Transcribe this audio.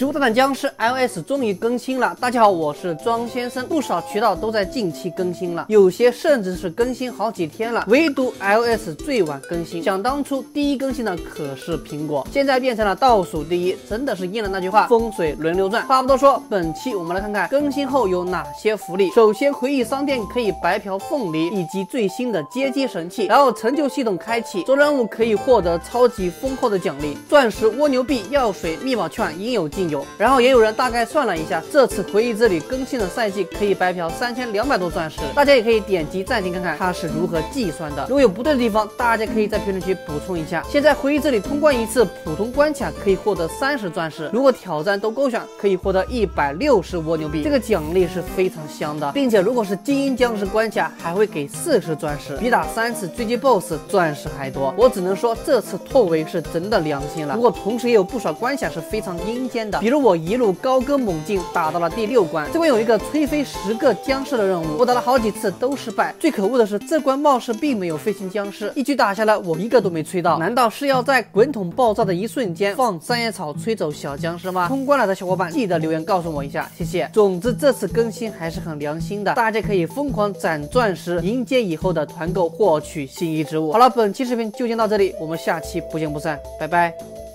植物大战僵尸 iOS 终于更新了，大家好，我是庄先生。不少渠道都在近期更新了，有些甚至是更新好几天了，唯独 iOS 最晚更新。想当初第一更新的可是苹果，现在变成了倒数第一，真的是应了那句话，风水轮流转。话不多说，本期我们来看看更新后有哪些福利。首先，回忆商店可以白嫖凤梨以及最新的街机神器，然后成就系统开启，做任务可以获得超级丰厚的奖励，钻石、蜗牛币、药水、密码券应有尽。有，然后也有人大概算了一下，这次回忆之旅更新的赛季可以白嫖三千两百多钻石，大家也可以点击暂停看看它是如何计算的。如果有不对的地方，大家可以在评论区补充一下。现在回忆之旅通关一次普通关卡可以获得三十钻石，如果挑战都勾选，可以获得一百六十蜗牛币，这个奖励是非常香的，并且如果是精英僵尸关卡，还会给四十钻石，比打三次追击 BOSS 钻石还多。我只能说这次拓维是真的良心了。不过同时也有不少关卡是非常阴间的。比如我一路高歌猛进，打到了第六关。这关有一个吹飞十个僵尸的任务，我打了好几次都失败。最可恶的是，这关貌似并没有飞行僵尸，一局打下来我一个都没吹到。难道是要在滚筒爆炸的一瞬间放三叶草吹走小僵尸吗？通关了的小伙伴记得留言告诉我一下，谢谢。总之这次更新还是很良心的，大家可以疯狂攒钻石，迎接以后的团购获取心仪之物。好了，本期视频就先到这里，我们下期不见不散，拜拜。